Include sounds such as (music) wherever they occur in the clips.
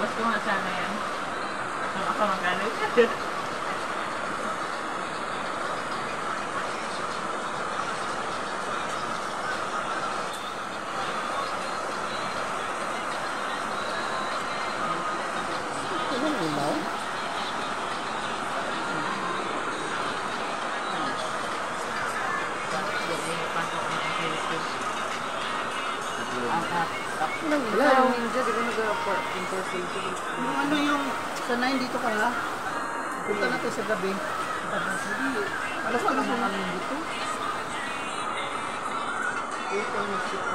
What's going on, man? (laughs) I'm on my ilaw? Ano yung Wala ilaw? yung ninja, di ba nag-report in person? Yung ano yung sanay dito ka ha? Punta natin sa gabi. Hindi. Alas ka naman kami dito.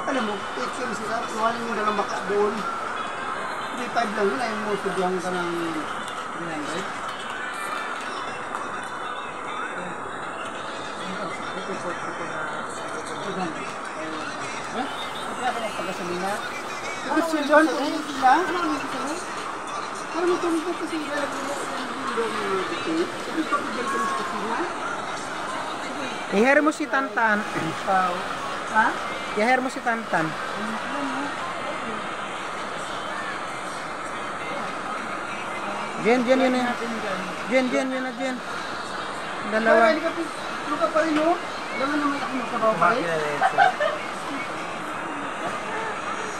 Alam mo, HM si Sarah, kuhanin mo dalang baka doon. 3.5 lang yun, ayaw mo subuhan ka ng 300. Ha? Kaya ka magpagasalina? Bakit sila? Ano sila? Ano ang sila? Para matulog kasi ilalagay mo ang bundok ng biti. Sabi ko, sa kusina. I-hair mo si Tantan. Ha? I-hair mo si Tantan. Jen, Jen, yun na yun. Jen, Jen, yun na Jen. Dalawa. Ano ka pa rin, no? Alam mo naman ako magkababay.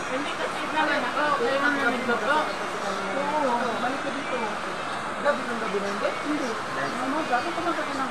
Hindi kasi naman ako. Kayo man namin loko. Oo, balik ka dito. Gabi ng gabi na hindi? Hindi. Ano mo, dapat pumunta ka ng